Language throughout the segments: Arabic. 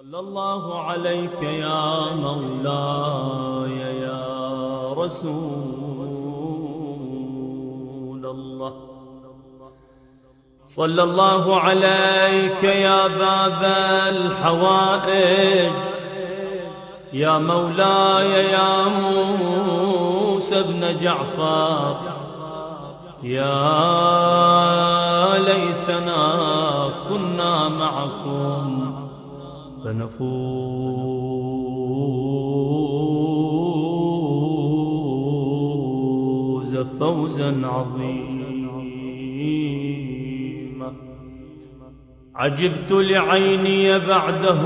صلى الله عليك يا مولاي يا رسول الله. صلى الله عليك يا باب الحوائج. يا مولاي يا موسى بن جعفر. يا ليتنا كنا معكم. فنفوز فوزا عظيما. عجبت لعيني بعده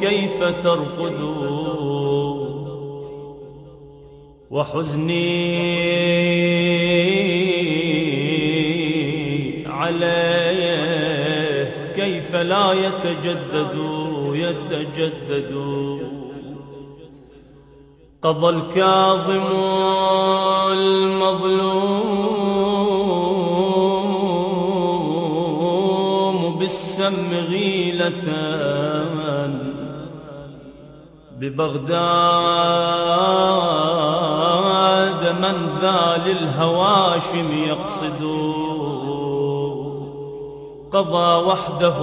كيف ترقد. وحزني لا يتجدد يتجدد قضى الكاظم المظلوم بالسم غيلة ببغداد من ذا للهواشم يقصد قضى وحده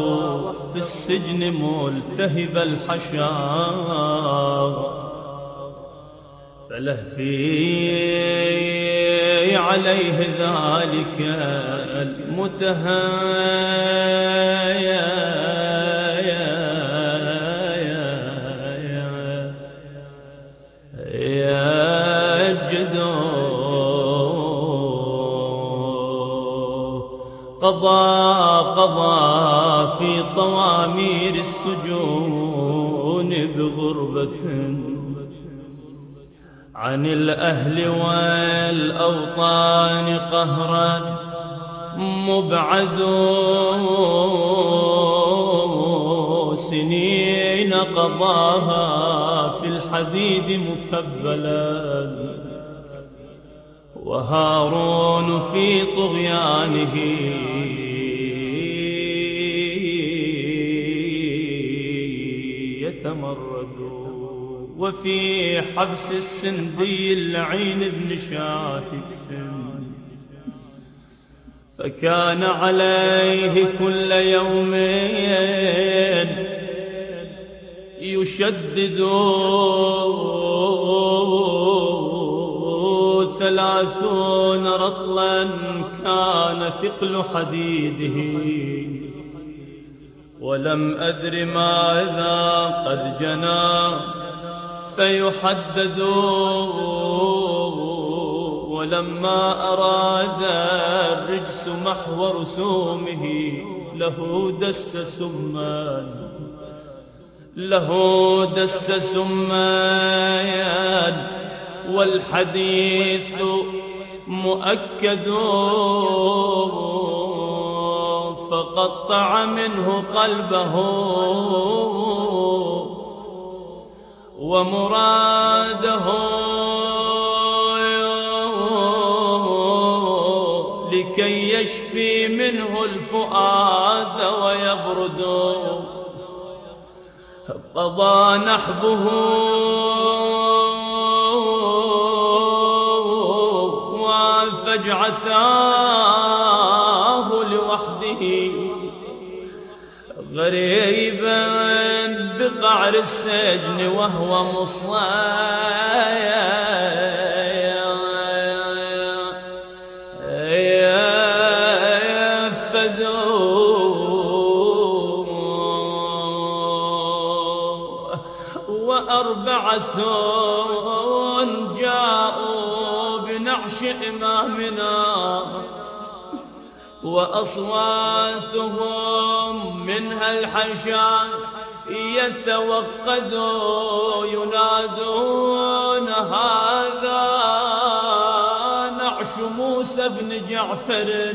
في السجن ملتهب الحشا فلهفي عليه ذلك المتهيأ. قضى قضى في طوامير السجون بغربة عن الأهل والأوطان قهرا مبعد سنين قضاها في الحديد مكبلا. وهارون في طغيانه. يتمرد وفي حبس السندي اللعين بن شاهد. فكان عليه كل يومين يشدد. ثلاثون رطلا كان ثقل حديده. ولم أدر ماذا قد جنى فيحدد ولما أراد الرجس محو رسومه له دس سمان له دس سمان والحديث مؤكد فقطع منه قلبه ومراده لكي يشفي منه الفؤاد ويبرد. قضى نحبه وفجعتاه لوحده. غريبا بقعر السجن وهو وأربعة بنعش إمامنا وأصواتهم منها الحشا يتوقد ينادون هذا نعش موسى بن جعفر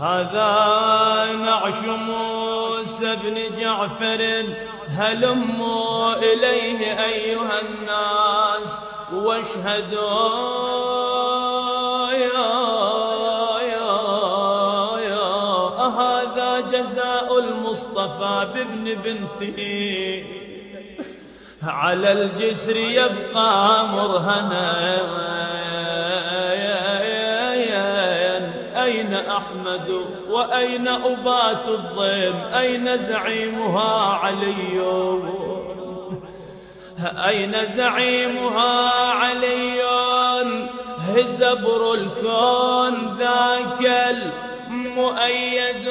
هذا نعش موسى بن جعفر هلموا إليه أيها الناس؟ واشهدوا يا يا يا جزاء المصطفى بابن بنته. على الجسر يبقى مرهنا. أين أحمد وأين أبات الضيم؟ أين زعيمها علي؟ أين زعيمها علي؟ زبر الكون ذاك المؤيد.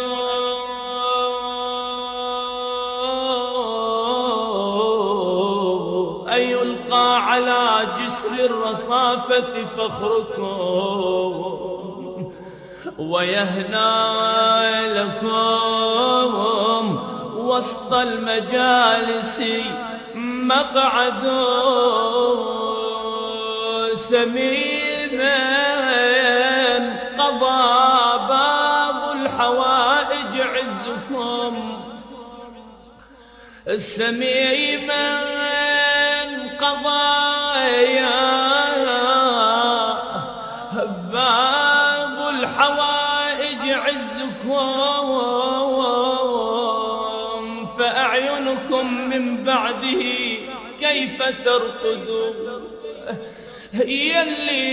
أن يلقى على جسر الرصافة فخركم؟ ويهنى لكم وسط المجالس مقعد سمينا قضى باب الحوائج عزكم. السميما قضايا بعده كيف ترقدوا يلي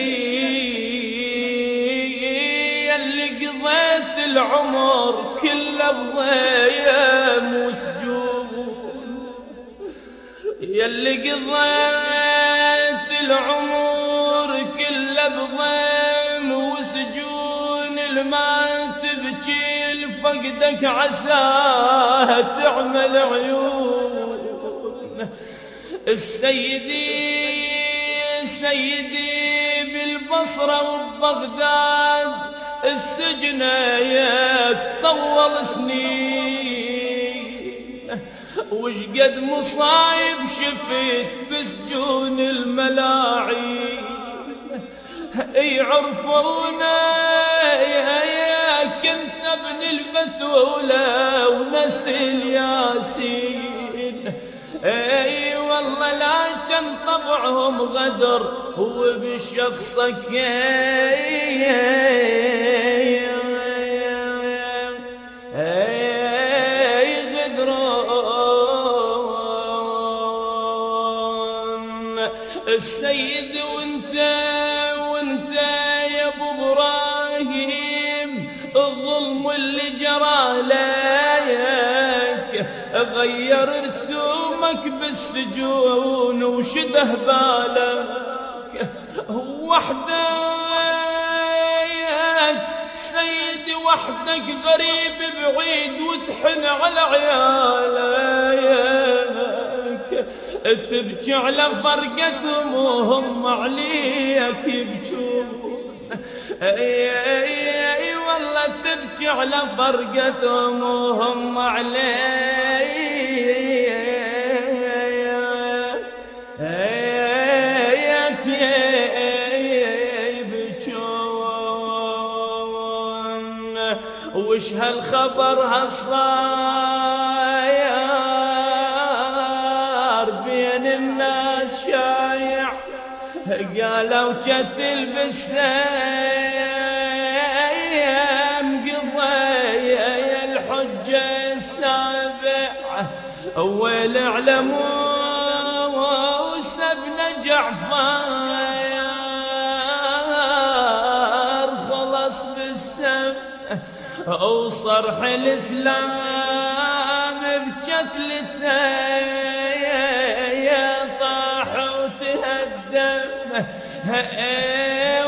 يلي قضيت العمر كله بضيم وسجون يلي قضيت العمر كله بضيم وسجون. الما تبكي لفقدك عساه تعمل عيون. السيدين سيدي بالبصرة وبغداد السجن طول سنين. وش قد مصايب شفت بسجون الملاعين. يعرفونا يا كنت ابن الفتولة ونسل ياسين إي والله لا كان طبعهم غدر هو بشخصك. السيد وانت وانت يا أبو إبراهيم الظلم اللي جرى لك غير رسومك بالسجون وشده بالك وحدك سيدي وحدك غريب بعيد وتحن على عيالك. تبكي على فرقتهم وهم عليك يبكون. أي والله تبكي على فرقتهم وهم عليك. وش هالخبر هالصاير بين الناس شايع؟ قالوا جتل بالسيم قضي الحجة السابع. ويل اعلموا سبنا جعفر وصرح الاسلام بجتلته طاح وتهدم.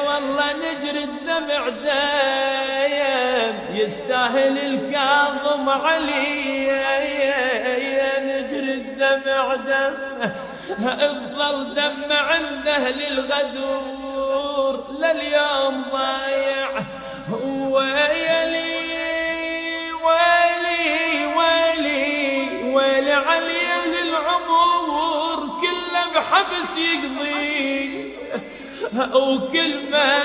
والله نجري الدمع دايم يستاهل الكاظم علي. نجري الدمع دم أفضل دم عنده للغدور لليوم ضايع. بحبس يقضي. وكل من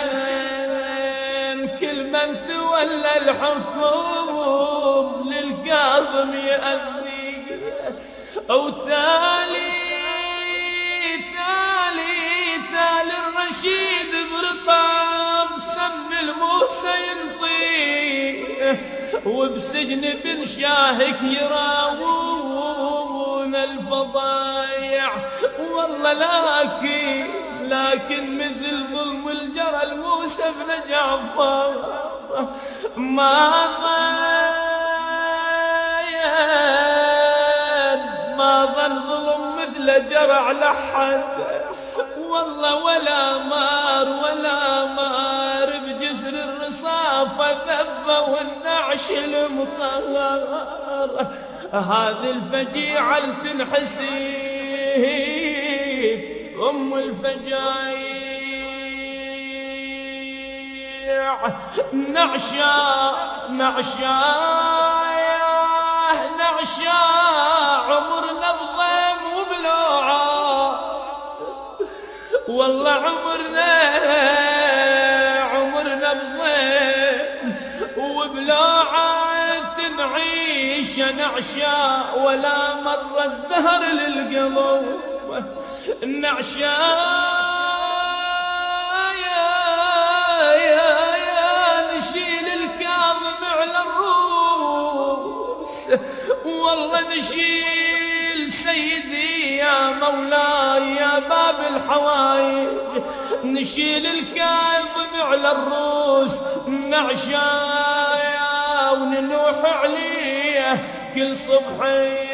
كل من تولى الحكم للكاظم يأذي. وتالي تالي تالي الرشيد برطاب سم الموسى ينطي وبسجن بن شاهك يراوون الفضايع والله لكن لكن مثل ظلم الجرى الموسى بن جعفر ما ما ظن ظلم مثل جرى لحد. والله ولا مار ولا مار بجسر الرصافة ذبة والنعش المطهر. هذه الفجيعة تنحسي أم الفجايع نعشا نعشا نعشا عمرنا بضيم وبلوعة والله عمرنا عمرنا بضيم وبلوعة نعيش نعشا ولا مر الدهر للقلب. نعشا يا يا نشيل الكاظم على الروس. والله نشيل سيدي يا مولاي يا باب الحوايج نشيل الكاظم على الروس. نعشا وننوح عليه كل صبحي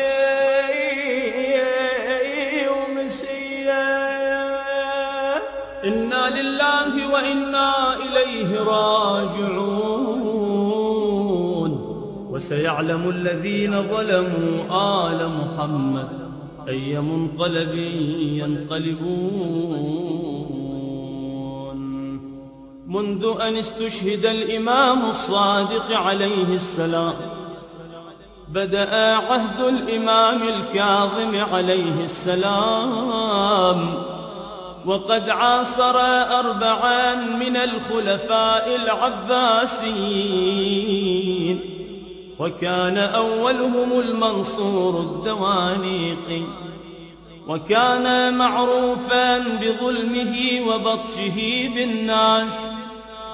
لله وإنا إليه راجعون. وسيعلم الذين ظلموا آل محمد أي منقلب ينقلبون. منذ أن استشهد الإمام الصادق عليه السلام بدأ عهد الإمام الكاظم عليه السلام. وقد عاصر أربعا من الخلفاء العباسيين. وكان أولهم المنصور الدوانيقي وكان معروفا بظلمه وبطشه بالناس.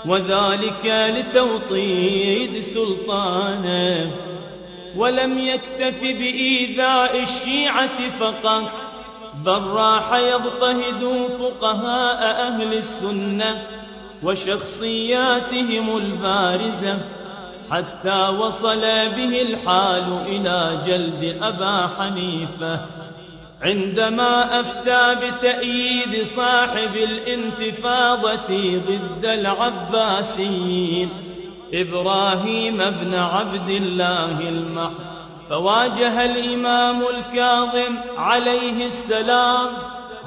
وذلك لتوطيد سلطانه. ولم يكتف بإيذاء الشيعة فقط. بل راح يضطهد فقهاء أهل السنة وشخصياتهم البارزة حتى وصل به الحال إلى جلد أبا حنيفة. عندما أفتى بتأييد صاحب الانتفاضة ضد العباسيين إبراهيم بن عبد الله المحض فواجه الإمام الكاظم عليه السلام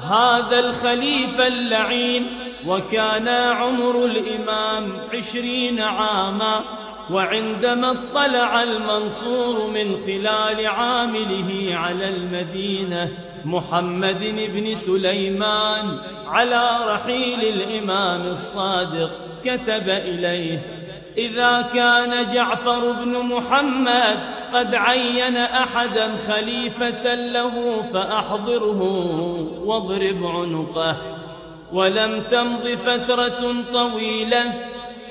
هذا الخليفة اللعين وكان عمر الإمام عشرين عاما وعندما اطلع المنصور من خلال عامله على المدينة محمد بن سليمان على رحيل الإمام الصادق كتب إليه إذا كان جعفر بن محمد قد عين أحدا خليفة له فأحضره واضرب عنقه ولم تمض فترة طويلة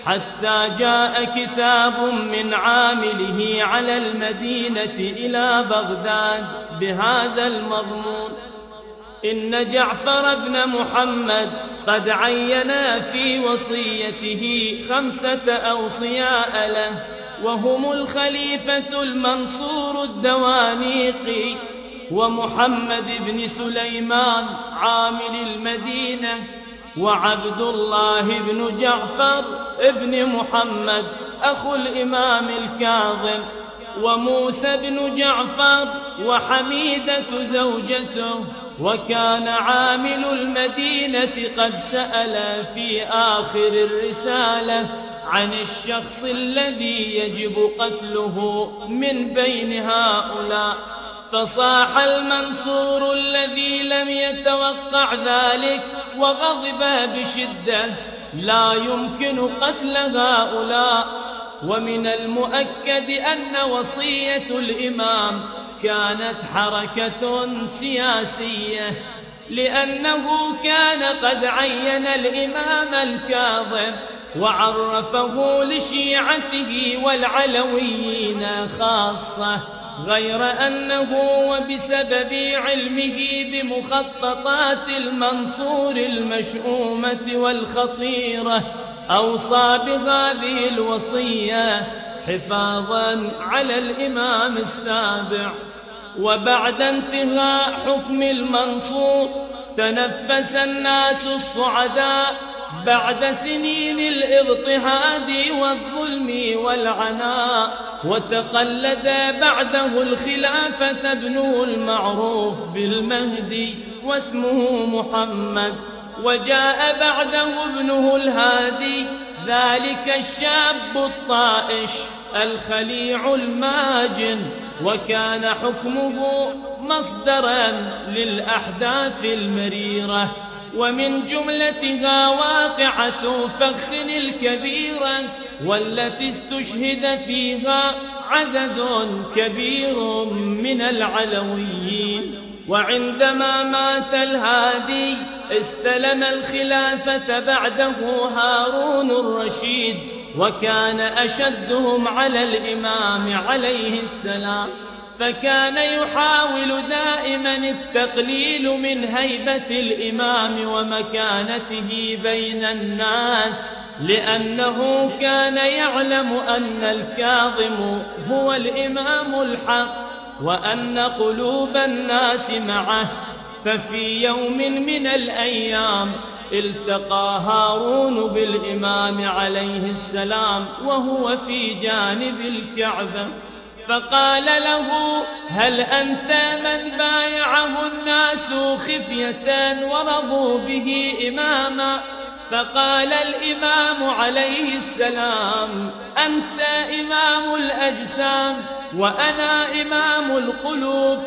حتى جاء كتاب من عامله على المدينة إلى بغداد بهذا المضمون. إن جعفر بن محمد قد عين في وصيته خمسة أوصياء له وهم الخليفة المنصور الدوانيقي ومحمد بن سليمان عامل المدينة وعبد الله بن جعفر ابن محمد أخو الإمام الكاظم وموسى بن جعفر وحميدة زوجته. وكان عامل المدينة قد سأل في آخر الرسالة عن الشخص الذي يجب قتله من بين هؤلاء فصاح المنصور الذي لم يتوقع ذلك وغضب بشدة لا يمكن قتل هؤلاء. ومن المؤكد أن وصية الإمام كانت حركة سياسية لأنه كان قد عين الإمام الكاظم وعرفه لشيعته والعلويين خاصة غير أنه وبسبب علمه بمخططات المنصور المشؤومة والخطيرة. أوصى بهذه الوصية حفاظا على الإمام السابع. وبعد انتهاء حكم المنصور تنفس الناس الصعداء بعد سنين الاضطهاد والظلم والعناء. وتقلد بعده الخلافة ابنه المعروف بالمهدي واسمه محمد. وجاء بعده ابنه الهادي ذلك الشاب الطائش الخليع الماجن وكان حكمه مصدرا للأحداث المريرة. ومن جملتها واقعة فخ الكبيرة والتي استشهد فيها عدد كبير من العلويين. وعندما مات الهادي استلم الخلافة بعده هارون الرشيد وكان أشدهم على الإمام عليه السلام فكان يحاول دائما التقليل من هيبة الإمام ومكانته بين الناس لأنه كان يعلم أن الكاظم هو الإمام الحق وأن قلوب الناس معه ففي يوم من الأيام التقى هارون بالإمام عليه السلام وهو في جانب الكعبة. فقال له هل أنت من بايعه الناس خفية ورضوا به إماما؟ فقال الإمام عليه السلام أنت إمام الأجسام وأنا إمام القلوب.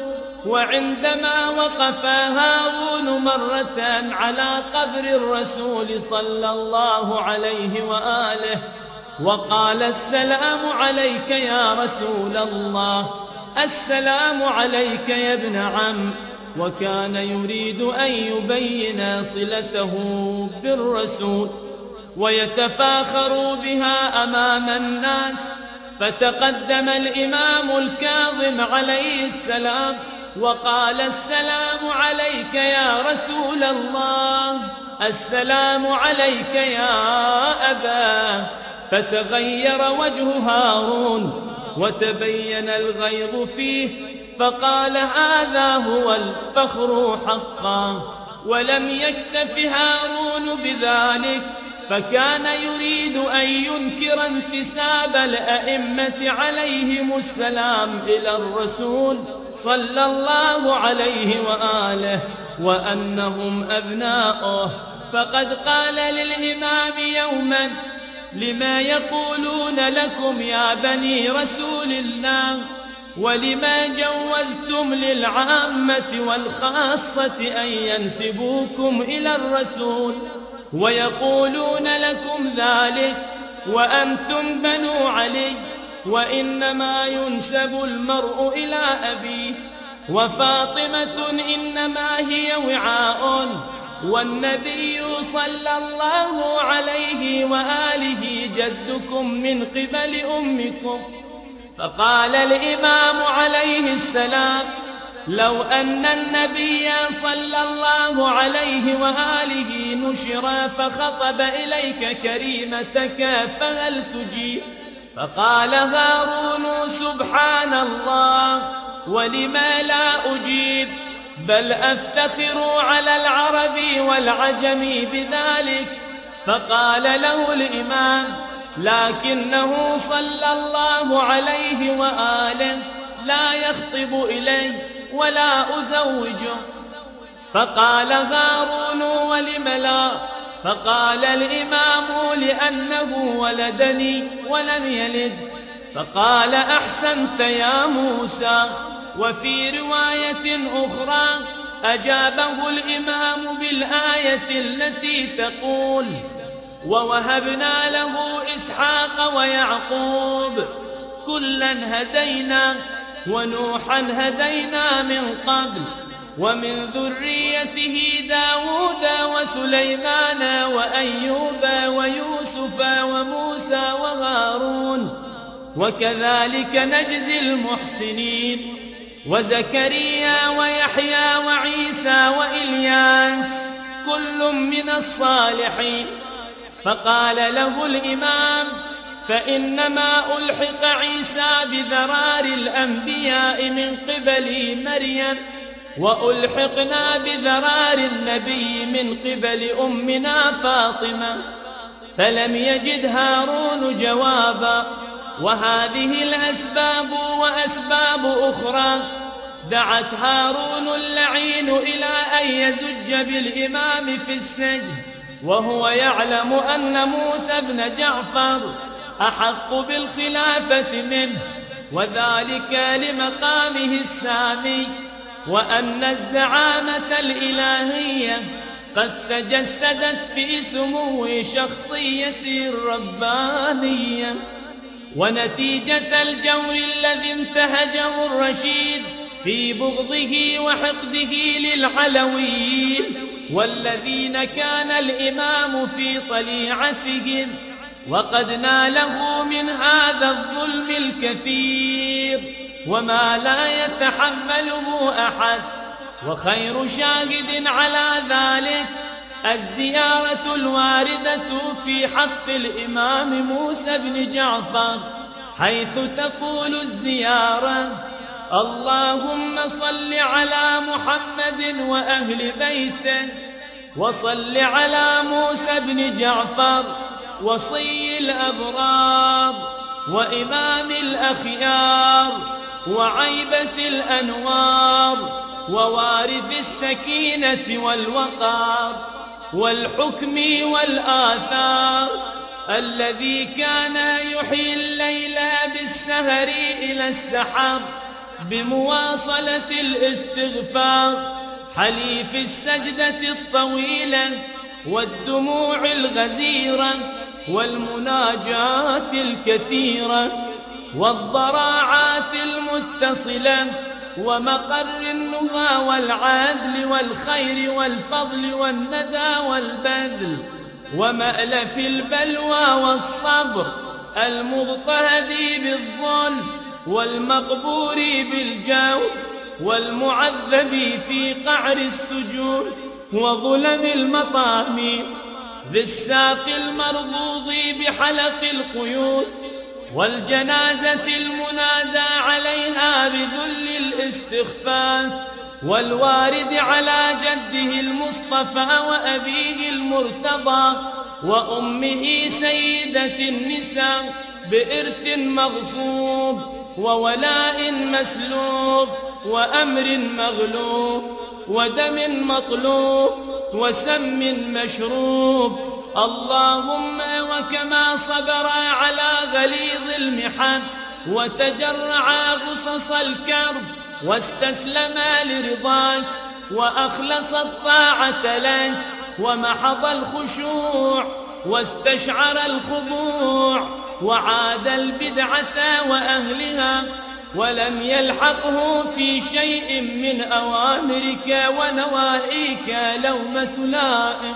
وعندما وقف هارون مرة على قبر الرسول صلى الله عليه وآله وقال السلام عليك يا رسول الله السلام عليك يا ابن عم وكان يريد أن يبين صلته بالرسول ويتفاخر بها أمام الناس فتقدم الإمام الكاظم عليه السلام وقال السلام عليك يا رسول الله. السلام عليك يا أبا. فتغير وجه هارون وتبين الغيظ فيه. فقال هذا هو الفخر حقا. ولم يكتف هارون بذلك. فكان يريد أن ينكر انتساب الأئمة عليهم السلام إلى الرسول صلى الله عليه وآله وأنهم أبناؤه. فقد قال للإمام يوما لما يقولون لكم يا بني رسول الله ولما جوزتم للعامة والخاصة أن ينسبوكم إلى الرسول ويقولون لكم ذلك وأنتم بنو علي وإنما ينسب المرء إلى أبيه وفاطمة إنما هي وعاء والنبي صلى الله عليه وآله جدكم من قبل أمكم فقال الإمام عليه السلام لو أن النبي صلى الله عليه وآله نشر فخطب إليك كريمتك فهل تجيب فقال هارون سبحان الله ولما لا أجيب؟ بل أفتخر على العرب والعجم بذلك. فقال له الإمام لكنه صلى الله عليه وآله لا يخطب إلي ولا أزوجه فقال هارون ولم لا؟ فقال الإمام لأنه ولدني ولم يلد. فقال أحسنت يا موسى. وفي رواية أخرى أجابه الإمام بالآية التي تقول ووهبنا له إسحاق ويعقوب. كلا هدينا ونوحا هدينا من قبل ومن ذريته داود وسليمان وأيوب ويوسف يوسف وموسى وهارون وكذلك نجزي المحسنين. وزكريا ويحيى وعيسى وإلياس كل من الصالحين. فقال له الإمام فإنما ألحق عيسى بذرار الأنبياء من قبل مريم وألحقنا بذرار النبي من قبل أمنا فاطمة. فلم يجد هارون جوابا وهذه الأسباب وأسباب أخرى. دعت هارون اللعين إلى أن يزج بالإمام في السجن وهو يعلم أن موسى بن جعفر أحق بالخلافة منه وذلك لمقامه السامي وأن الزعامة الإلهية قد تجسدت في سمو شخصية الربانية ونتيجة الجور الذي انتهجه الرشيد في بغضه وحقده للعلويين والذين كان الإمام في طليعتهم وقد ناله من هذا الظلم الكثير وما لا يتحمله أحد. وخير شاهد على ذلك الزيارة الواردة في حق الإمام موسى بن جعفر حيث تقول الزيارة اللهم صل على محمد وأهل بيته وصل على موسى بن جعفر وصي الأبرار وإمام الأخيار وعيبة الأنوار ووارث السكينة والوقار والحكم والآثار الذي كان يحيي الليل بالسهر إلى السحر بمواصلة الاستغفار حليف السجدة الطويلة والدموع الغزيرة والمناجاة الكثيرة والضراعات المتصلة ومقر النهى والعدل والخير والفضل والندى والبذل ومألف البلوى والصبر المضطهد بالظلم والمقبور بالجور والمعذب في قعر السجون وظلم المطامي ذي الساق المرضوض بحلق القيود والجنازة المنادى عليها بذل الاستخفاف والوارد على جده المصطفى وأبيه المرتضى وأمه سيدة النساء بإرث مغصوب وولاء مسلوب وأمر مغلوب ودم مطلوب وسم مشروب. اللهم وكما صبر على غليظ المحن وتجرع قصص الكرب واستسلم لرضاك وأخلص الطاعة لك ومحض الخشوع واستشعر الخضوع وعاد البدعة وأهلها ولم يلحقه في شيء من أوامرك ونواهيك لومة لائم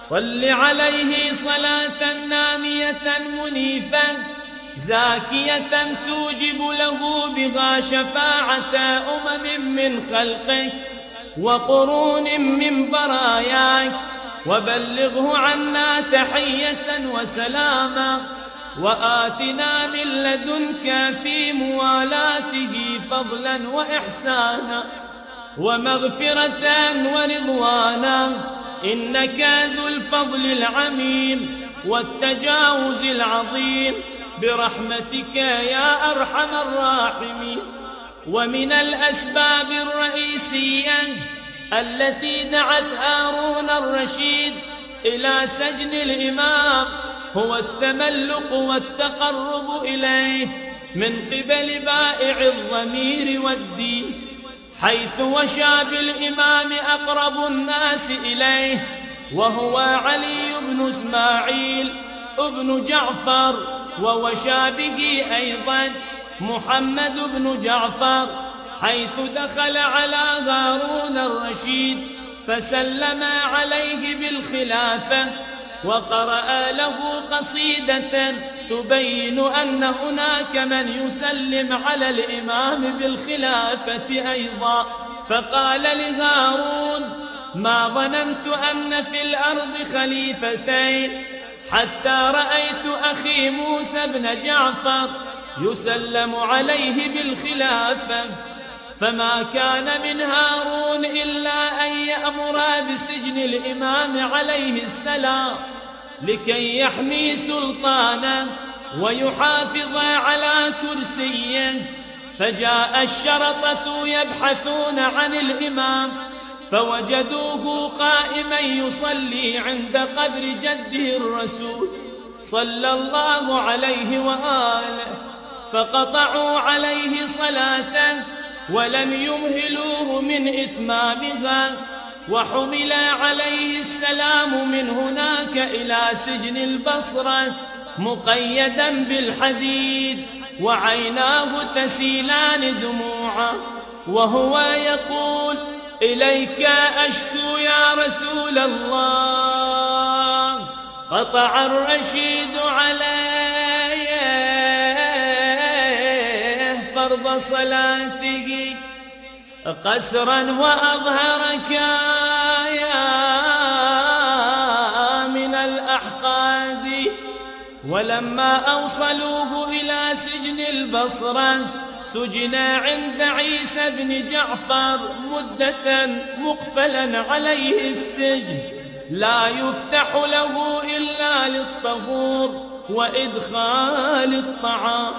صل عليه صلاة نامية منيفة زاكية توجب له بها شفاعة أمم من خلقك وقرون من براياك. وبلغه عنا تحية وسلاما. وآتنا من لدنك في موالاته فضلا وإحسانا ومغفرة ورضوانا. إنك ذو الفضل العميم والتجاوز العظيم. برحمتك يا أرحم الراحمين. ومن الأسباب الرئيسية التي دعت هارون الرشيد إلى سجن الإمام هو التملق والتقرب إليه من قبل بائع الضمير والدين حيث وشى بالإمام أقرب الناس إليه وهو علي بن إسماعيل ابن جعفر ووشى به أيضا محمد بن جعفر حيث دخل على هارون الرشيد فسلم عليه بالخلافة وقرأ له قصيدة تبين أن هناك من يسلم على الإمام بالخلافة أيضا. فقال لهارون ما ظننت أن في الأرض خليفتين. حتى رأيت أخي موسى بن جعفر يسلم عليه بالخلافة. فما كان من هارون إلا أن يأمر بسجن الإمام عليه السلام لكي يحمي سلطانه ويحافظ على كرسيه. فجاء الشرطة يبحثون عن الإمام فوجدوه قائما يصلي عند قبر جده الرسول صلى الله عليه وآله فقطعوا عليه صلاة ولم يمهلوه من إتمامها وحمل عليه السلام من هناك إلى سجن البصرة مقيدا بالحديد وعيناه تسيلان دموعا وهو يقول إليك أشكو يا رسول الله قطع الرشيد علي صلاته قسرا وأظهرك يا من الأحقاد. ولما أوصلوه إلى سجن البصرة سجن عند عيسى بن جعفر مدة مقفلا عليه السجن. لا يفتح له إلا للطهور وإدخال الطعام.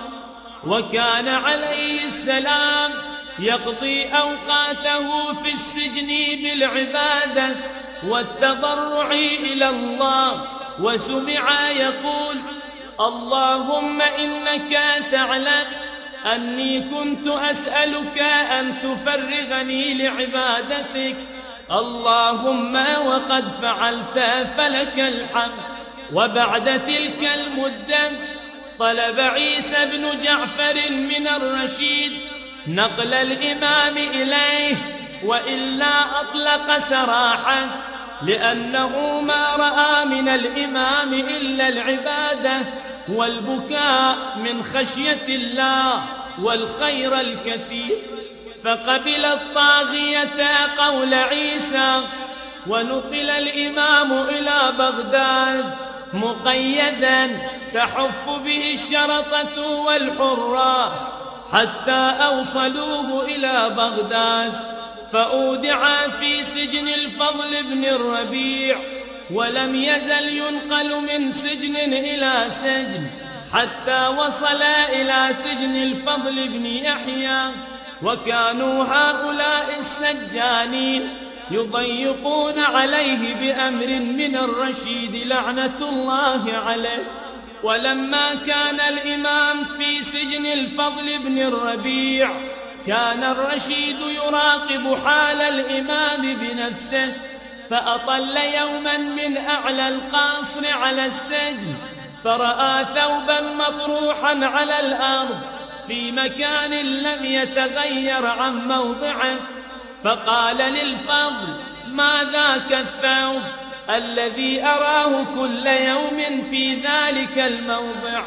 وكان عليه السلام يقضي أوقاته في السجن بالعبادة والتضرع إلى الله. وسمع يقول اللهم إنك تعلم أني كنت أسألك أن تفرغني لعبادتك. اللهم وقد فعلت فلك الحمد وبعد تلك المدة طلب عيسى بن جعفر من الرشيد نقل الإمام إليه وإلا أطلق سراحة لأنه ما رأى من الإمام إلا العبادة والبكاء من خشية الله والخير الكثير. فقبل الطاغية قول عيسى ونقل الإمام إلى بغداد مقيدا تحف به الشرطة والحراس حتى أوصلوه إلى بغداد. فأودع في سجن الفضل بن الربيع ولم يزل ينقل من سجن إلى سجن حتى وصل إلى سجن الفضل بن يحيى. وكانوا هؤلاء السجانين يضيقون عليه بأمر من الرشيد لعنة الله عليه. ولما كان الإمام في سجن الفضل بن الربيع كان الرشيد يراقب حال الإمام بنفسه فأطل يوما من أعلى القاصر على السجن فرأى ثوبا مطروحا على الأرض في مكان لم يتغير عن موضعه. فقال للفضل ما ذاك الثوب الذي أراه كل يوم في ذلك الموضع؟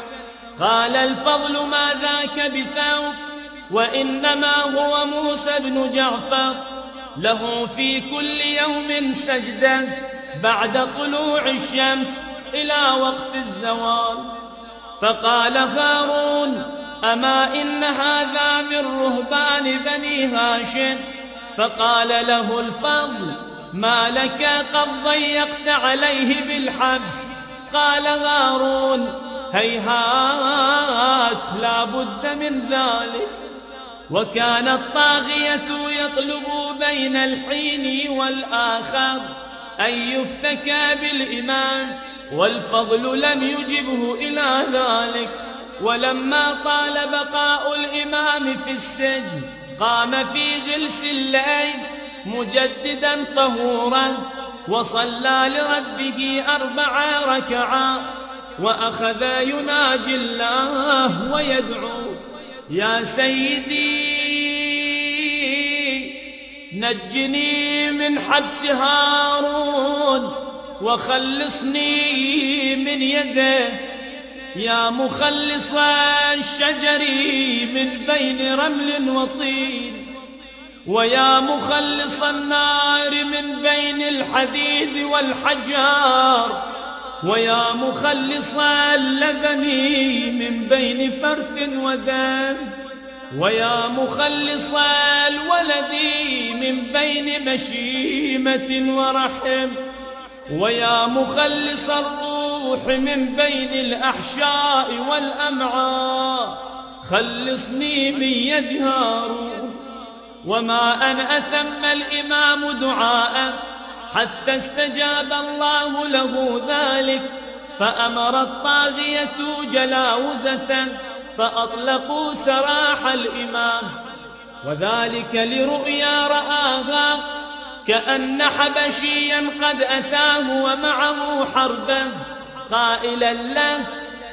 قال الفضل ما ذاك بثوب وإنما هو موسى بن جعفر له في كل يوم سجدة بعد طلوع الشمس إلى وقت الزوال. فقال هارون أما إن هذا من رهبان بني هاشم؟ فقال له الفضل ما لك قد ضيقت عليه بالحبس؟ قال هارون هيهات لا بد من ذلك. وكان الطاغية يطلب بين الحين والآخر أن يفتكى بالإمام والفضل لم يجبه إلى ذلك. ولما طال بقاء الإمام في السجن قام في غلس الليل مجددا طهورا وصلى لربه أربع ركعات وأخذ يناجي الله ويدعو يا سيدي نجني من حبس هارون وخلصني من يده يا مخلص الشجر من بين رمل وطين ويا مخلص النار من بين الحديد والحجار ويا مخلص اللبن من بين فرث ودم ويا مخلص الولد من بين مشيمة ورحم ويا مخلص الروح من بين الأحشاء والأمعاء. خلصني من يد هارون وما أن أتم الإمام دعاء. حتى استجاب الله له ذلك فأمر الطاغية جلاوزة فأطلقوا سراح الإمام. وذلك لرؤيا رآها كأن حبشيا قد أتاه ومعه حربا. قائلا له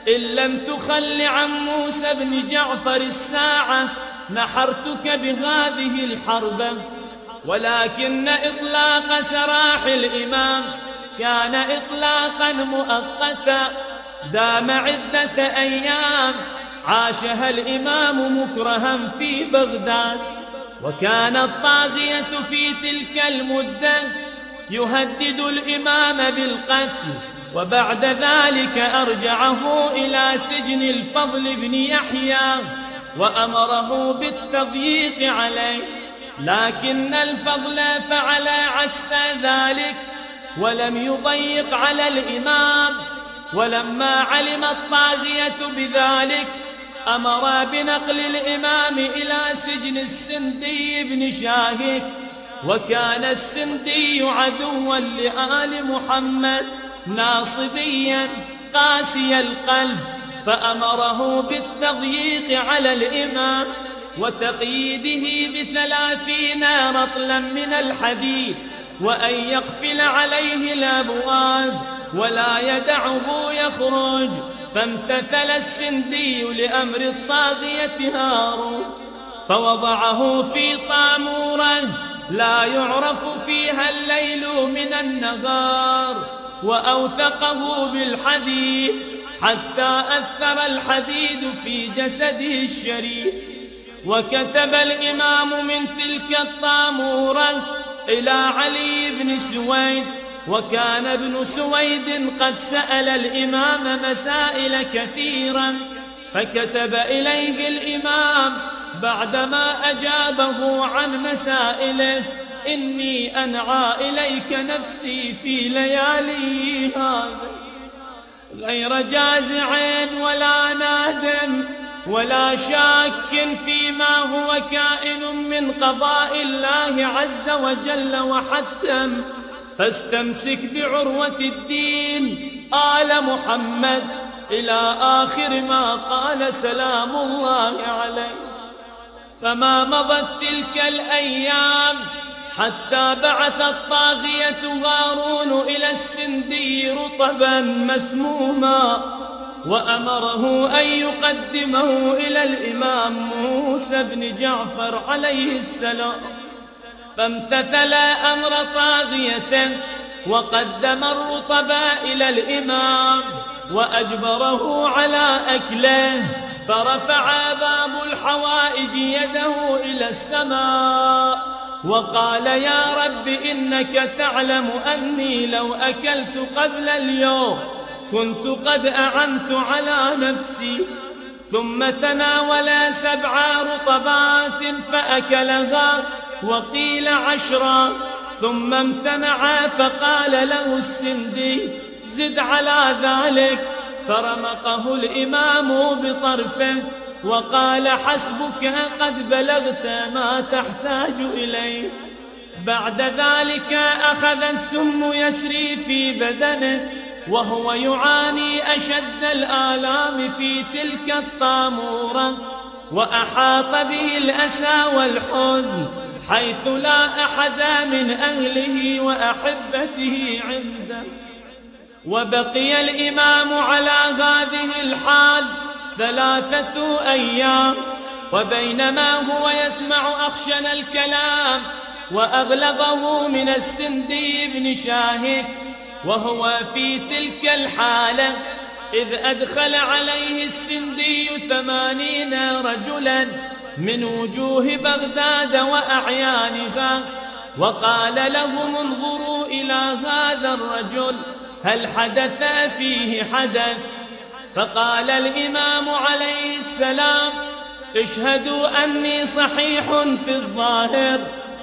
إن لم تخل عن موسى بن جعفر الساعة نحرتك بهذه الحربة. ولكن إطلاق سراح الإمام كان إطلاقا مؤقتا. دام عدة أيام عاشها الإمام مكرها في بغداد. وكان الطاغية في تلك المدة يهدد الإمام بالقتل. وبعد ذلك أرجعه إلى سجن الفضل بن يحيى وأمره بالتضييق عليه. لكن الفضل فعل عكس ذلك ولم يضيق على الإمام. ولما علم الطاغية بذلك أمر بنقل الإمام إلى سجن السندي بن شاهك. وكان السندي عدوا لآل محمد. ناصبيا قاسي القلب فأمره بالتضييق على الإمام وتقييده بثلاثين رطلا من الحديد وأن يقفل عليه الأبواب ولا يدعه يخرج فامتثل السندي لأمر الطاغية هارون فوضعه في طامورة لا يعرف فيها الليل من النهار وأوثقه بالحديد حتى أثر الحديد في جسده الشريف. وكتب الإمام من تلك الطامورة إلى علي بن سويد وكان ابن سويد قد سأل الإمام مسائل كثيرا فكتب إليه الإمام بعدما أجابه عن مسائله. إني أنعى إليك نفسي في ليالي هذا. غير جازع ولا نادم ولا شاك فيما هو كائن من قضاء الله عز وجل وحتم. فاستمسك بعروة الدين آل محمد إلى آخر ما قال سلام الله عليه. فما مضت تلك الأيام حتى بعث الطاغية هارون إلى السندي رطبا مسموما وأمره أن يقدمه إلى الإمام موسى بن جعفر عليه السلام. فامتثل أمر طاغية وقدم الرطب إلى الإمام وأجبره على أكله فرفع باب الحوائج يده إلى السماء. وقال يا رب إنك تعلم أني لو أكلت قبل اليوم كنت قد أعنت على نفسي. ثم تناول سبع رطبات فأكلها وقيل عشرا. ثم امتنع فقال له السندي زد على ذلك. فرمقه الإمام بطرفه. وقال حسبك قد بلغت ما تحتاج إليه بعد ذلك أخذ السم يسري في بدنه وهو يعاني أشد الآلام في تلك الطامورة. وأحاط به الأسى والحزن حيث لا أحد من أهله وأحبته عنده. وبقي الإمام على هذه الحال ثلاثة أيام وبينما هو يسمع أخشن الكلام وأغلظه من السندي بن شاهك وهو في تلك الحالة إذ أدخل عليه السندي ثمانين رجلا من وجوه بغداد وأعيانها وقال لهم انظروا إلى هذا الرجل هل حدث فيه حدث؟ فقال الإمام عليه السلام اشهدوا أني صحيح في الظاهر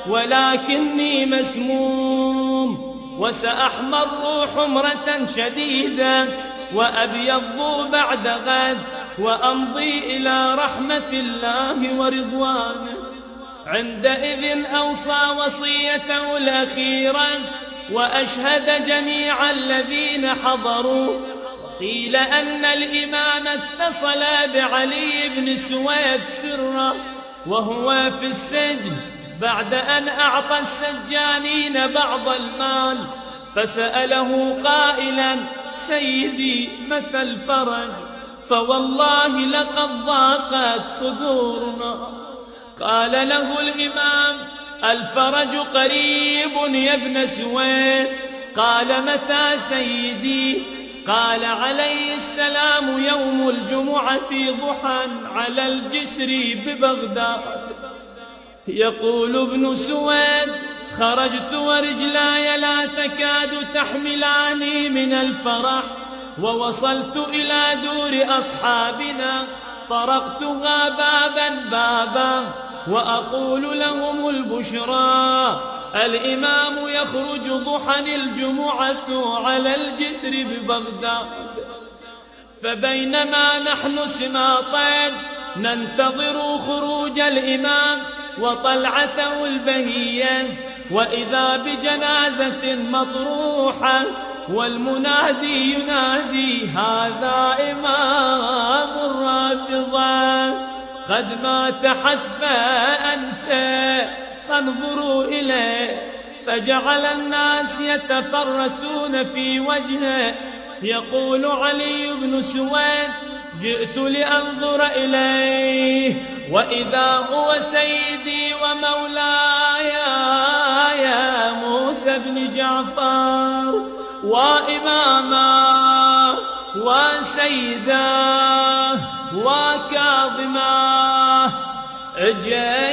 ولكني مسموم وسأحمر حمرة شديدة وأبيض بعد غد وأمضي إلى رحمة الله ورضوانه. عندئذ أوصى وصيته الأخيرة وأشهد جميع الذين حضروا قيل أن الإمام اتصل بعلي بن سويد سرا وهو في السجن بعد أن أعطى السجانين بعض المال فسأله قائلا سيدي متى الفرج؟ فوالله لقد ضاقت صدورنا. قال له الإمام الفرج قريب يا ابن سويد. قال متى سيدي؟ قال عليه السلام يوم الجمعة ضحى على الجسر ببغداد. يقول ابن سويد خرجت ورجلاي لا تكاد تحملاني من الفرح ووصلت إلى دور أصحابنا. طرقتها بابا بابا وأقول لهم البشرى. الإمام يخرج ضحى الجمعة على الجسر ببغداد. فبينما نحن سماطين ننتظر خروج الإمام وطلعته البهية. وإذا بجنازة مطروحة والمنادي ينادي هذا إمام الرافضة قد مات حتفا أنفا فانظروا إليه فجعل الناس يتفرسون في وجهه. يقول علي بن سويد جئت لأنظر إليه. وإذا هو سيدي ومولاي يا موسى بن جعفر وإماما وسيدا وكاظما. جاي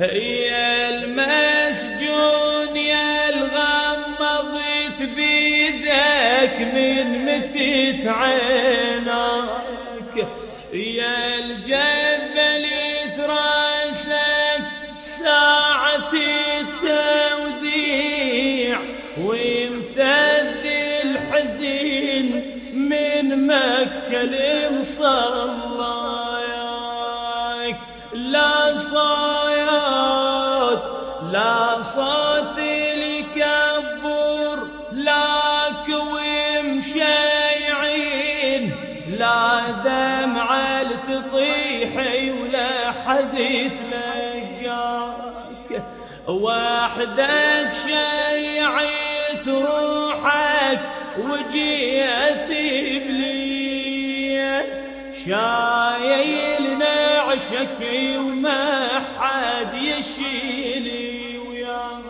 يا المسجون يا الغمضت بيدك من متت عينك يا الجبل تراسك ساعة التوديع. وامتد الحزين من مكة لمصلاياك وحدك شيعت روحك وجيت بلي شايل نعشك وما حد يشيلي وياك.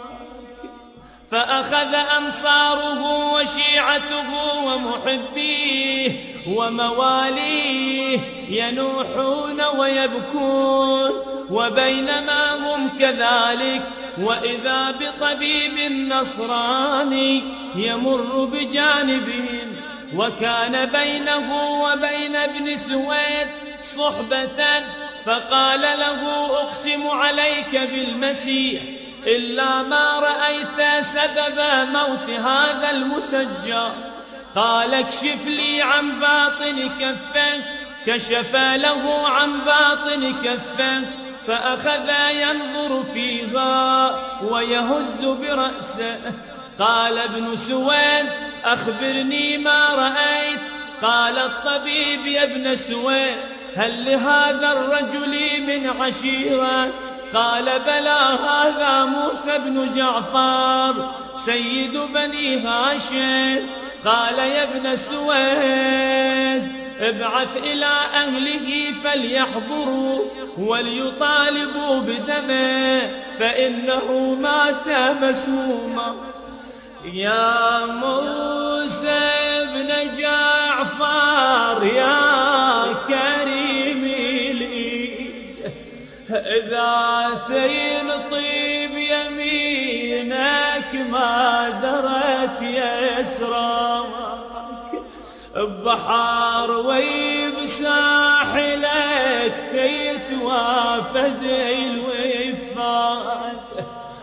فأخذ أنصاره وشيعته ومحبيه. ومواليه ينوحون ويبكون وبينما هم كذلك وإذا بطبيب نصراني يمر بجانبهم وكان بينه وبين ابن سويد صحبة فقال له أقسم عليك بالمسيح إلا ما رأيت سبب موت هذا المسجى قال اكشف لي عن باطن كفه كشف له عن باطن كفه فأخذ ينظر فيها ويهز برأسه. قال ابن سويد أخبرني ما رأيت. قال الطبيب يا ابن سويد هل لهذا الرجل من عشيرة؟ قال بلى هذا موسى بن جعفر سيد بني هاشم. قال يا ابن سويد ابعث إلى أهله فليحضروا وليطالبوا بدمه فإنه مات مسموما. يا موسى ابن جعفر يا كريم إذا ثين طيب يمينك ما درت يسرك ببحر وبساحلك تتوافد الوفات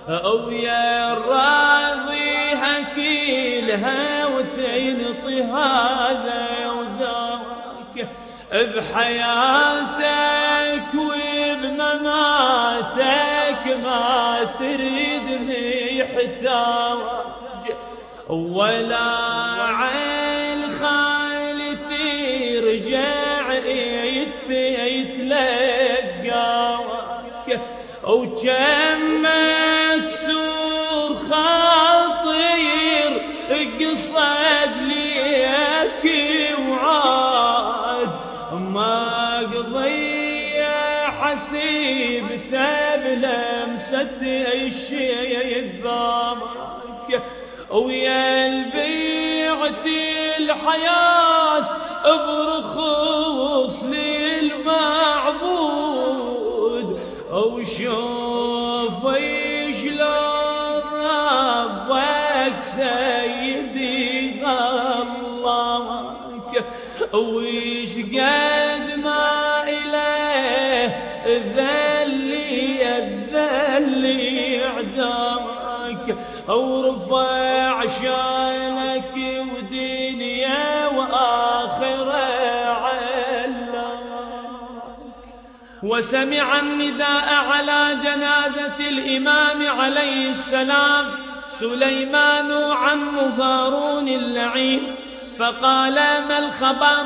أو يا الراضي هكيلها وتنطي هذا وذاك. بحياتك وبمماتك ما تريدني حتاج ولا عين خالتي رجع يتلقاك وكم ويا البيعة الحياة برخص للمعبود. وسمع النداء على جنازة الإمام عليه السلام سليمان عم هارون اللعين. فقال ما الخبر؟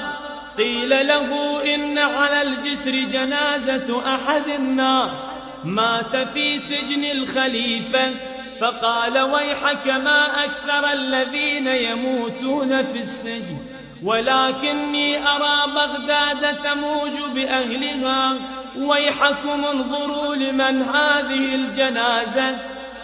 قيل له إن على الجسر جنازة أحد الناس مات في سجن الخليفة. فقال ويحك ما أكثر الذين يموتون في السجن. ولكني أرى بغداد تموج بأهلها ويحكم انظروا لمن هذه الجنازة.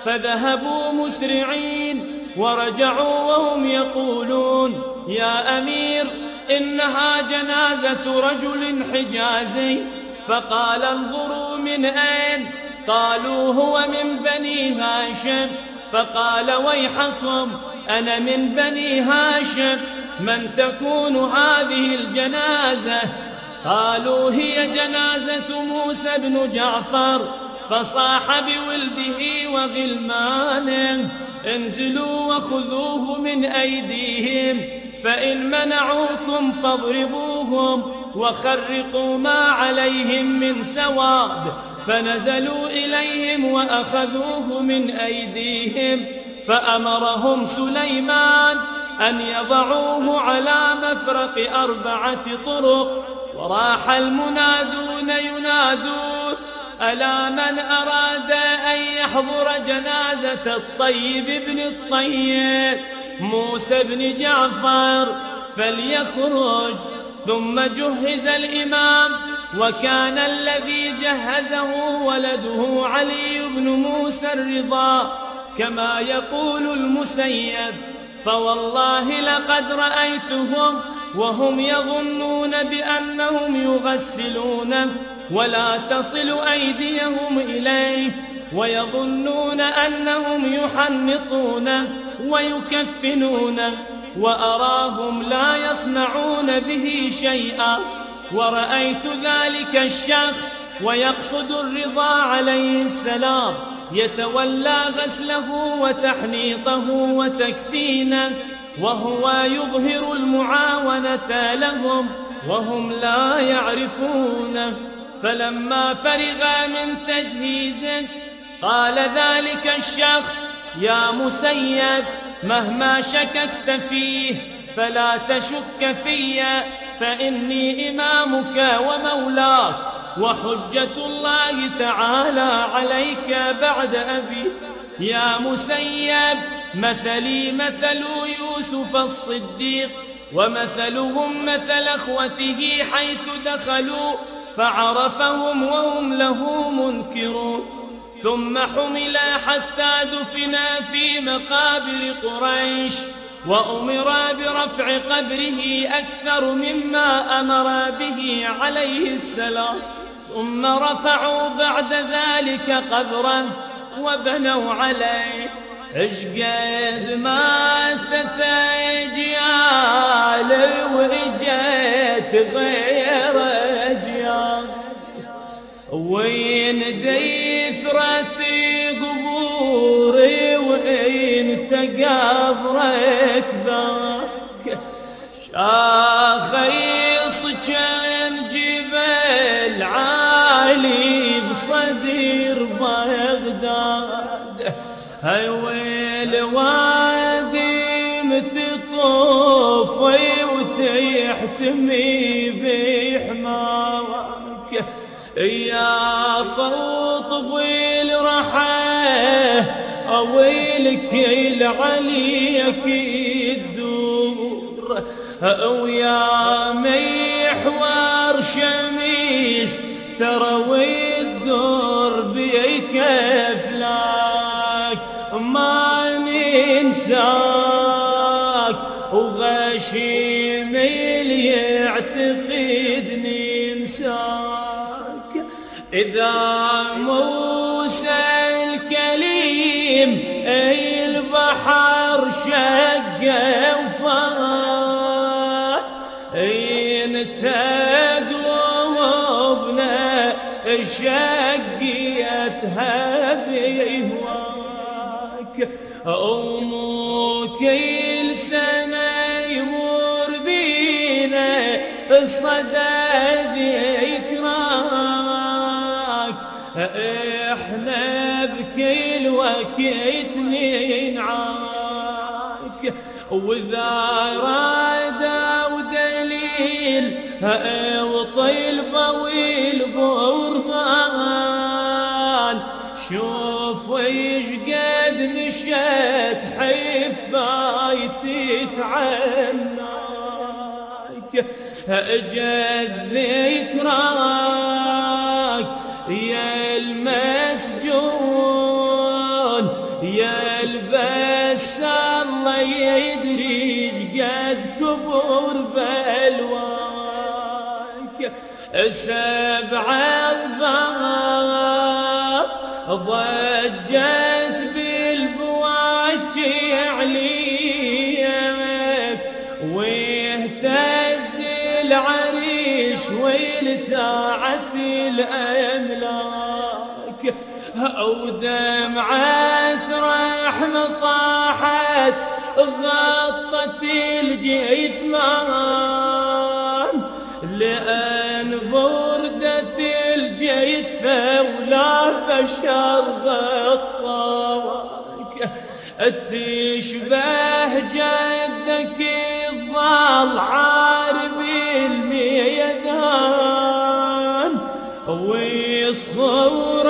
فذهبوا مسرعين ورجعوا وهم يقولون يا أمير إنها جنازة رجل حجازي. فقال انظروا من أين؟ قالوا هو من بني هاشم. فقال ويحكم أنا من بني هاشم. من تكون هذه الجنازة؟ قالوا هي جنازة موسى بن جعفر فصاح بولده وغلمانه. انزلوا وخذوه من أيديهم فإن منعوكم فاضربوهم وخرقوا ما عليهم من سواد. فنزلوا إليهم وأخذوه من أيديهم فأمرهم سليمان أن يضعوه على مفرق أربعة طرق. وراح المنادون ينادون ألا من أراد أن يحضر جنازة الطيب بن الطيب؟ موسى بن جعفر فليخرج. ثم جهز الإمام وكان الذي جهزه ولده علي بن موسى الرضا. كما يقول المسيب فوالله لقد رأيتهم وهم يظنون بأنهم يغسلونه ولا تصل أيديهم إليه ويظنون أنهم يحنطونه ويكفنونه وأراهم لا يصنعون به شيئا ورأيت ذلك الشخص ويقصد الرضا عليه السلام يتولى غسله وتحنيطه وتكفينه وهو يظهر المعاونة لهم وهم لا يعرفونه. فلما فرغ من تجهيزه قال ذلك الشخص يا مسيب مهما شككت فيه فلا تشك في فإني إمامك ومولاك. وحجة الله تعالى عليك بعد أبي. يا مسيب مثلي مثل يوسف الصديق ومثلهم مثل أخوته حيث دخلوا فعرفهم وهم له منكرون. ثم حملا حتى دفنا في مقابر قريش وأمر برفع قبره أكثر مما أمر به عليه السلام. ثم رفعوا بعد ذلك قبره وبنوا عليه عشقد ما تتجيال وإجت غير أجيال وين ديثرة قبوري وين تقبرك ذاك؟ شاخيص كان هاي ويل وادي متطوفي وتيحتمي بحماك يا قرطب الرحى ويلك عليك الدور. ويا محور شميس ترى والدور بيك ننساك وغشيم اللي يعتقدني انساك إذا الصدى ذكراك. إحنا بكل وقت ننعاك. وإذا رادوا دليل وطلبه والبرهان شوف ويش قد مشت حفاي تتعناك اجت ذكراك يا المسجون يا البس الله يدري قد كبر بلواك سبع الضغط ضجت أو دمعة رحمة طاحت غطت الجثمان. لأن بردت الجثة ولا بشر غطاك. تشبه جدك الضال عارب الميدان. والصورة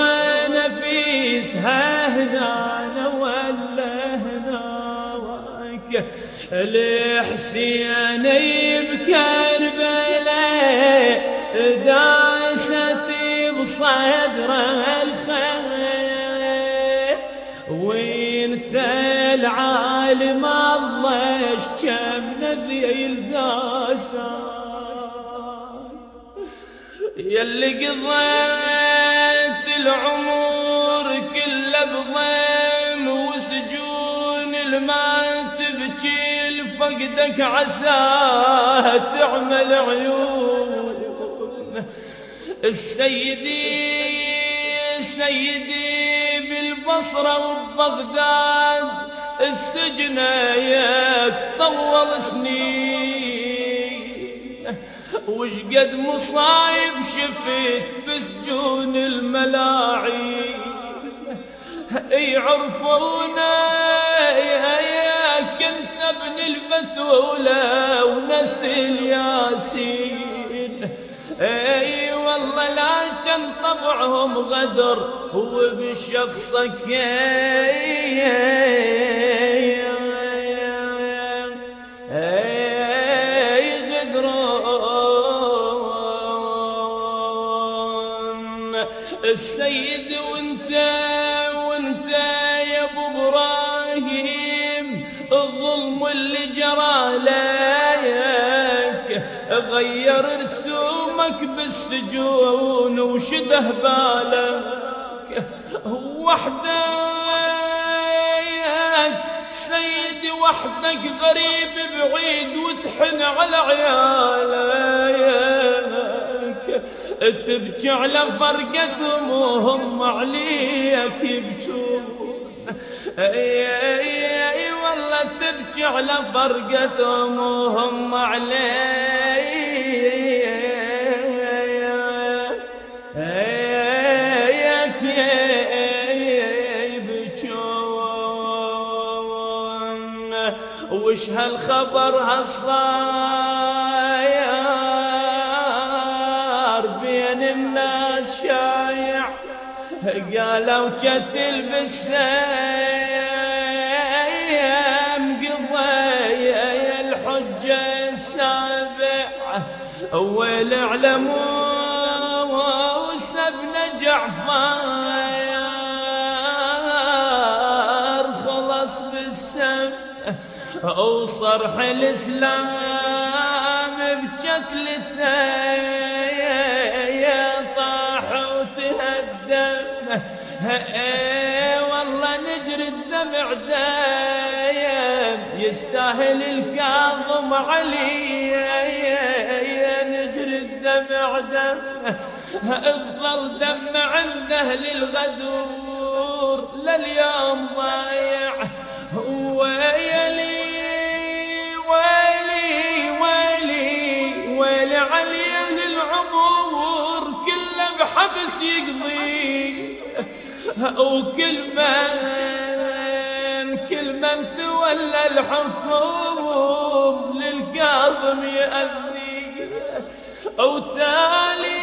نفيسها هنا ولا هناك الحسين بكربلاء داست بصدره الخير. وانت العالم الله اشكم نذيل داساس يلي قضيت العمر بضيم وسجون الما تبكي لفقدك عسى تعمل عيون. السيدي سيدي بالبصرة وبغداد السجن ياك طول سنين. وش قد مصايب شفت بسجون الملاعين. يعرفونا يا كنت ابن البتولة ونسل ياسين اي والله لا كان طبعهم غدر هو بشخصك. السيد رسومك بالسجون وشده بالك. وحدك سيدي وحدك غريب بعيد وتحن على عيالك. تبكي على فرقتهم وهم عليك يبكون. اي اي أي والله تبكي على فرقتهم وهم عليك. هالخبر هالصاير بين الناس شايع. قالوا كتل بالسيم قضي الحجة السابعة ويل اعلموا وسبنا جعفر وصرح الاسلام بشكلته طاح وتهدم. والله نجري الدمع دايم يستاهل الكاظم علي نجري الدمع دم الظل دم عنده للغدور لليوم ضايع ويلي بحبس يقضي. وكل من كل من تولى الحكم للكاظم يأذي. وتالي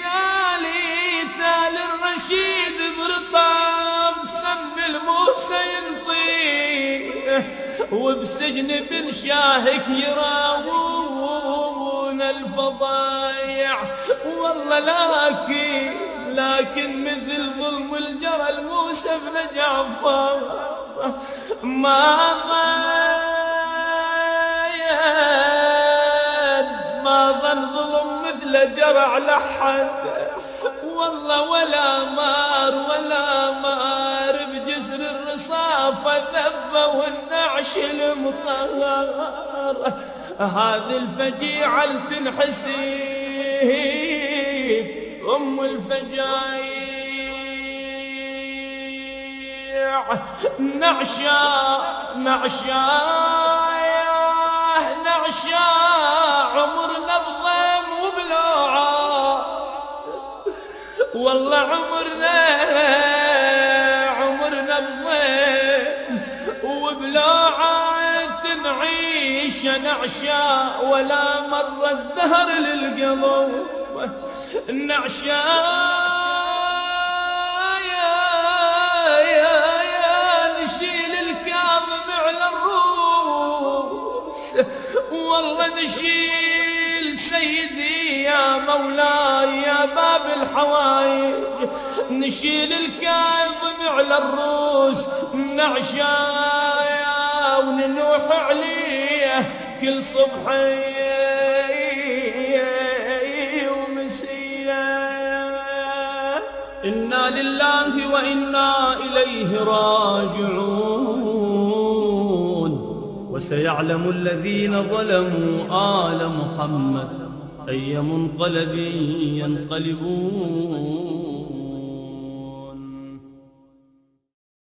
تالي تالي الرشيد برطام سم الموسى ينطي وبسجن بن شاهك يراوون الفضايع. والله لكن لكن مثل ظلم الجرى الموسى بن جعفر ما ضايع ما ظن ظلم مثل جرى على حد. والله ولا مار ولا مار بجسر الرصافة ذبه والنعش المطهر. هذه الفجيعة تنحسيب أم الفجايع نعشا نعشا نعشا عمرنا بضيم وبلوعة والله عمرنا عمرنا بضيم وبلوعة نعيش نعشا ولا مر الدهر للقلب. نعشا يا يا يا نشيل الكاظم على الروس. والله نشيل سيدي يا مولاي يا باب الحوايج نشيل الكاظم على الروس. نعشا وننوح عليه كل صبح ومسيا. إنا لله وإنا إليه راجعون. وسيعلم الذين ظلموا آل محمد أي منقلب ينقلبون.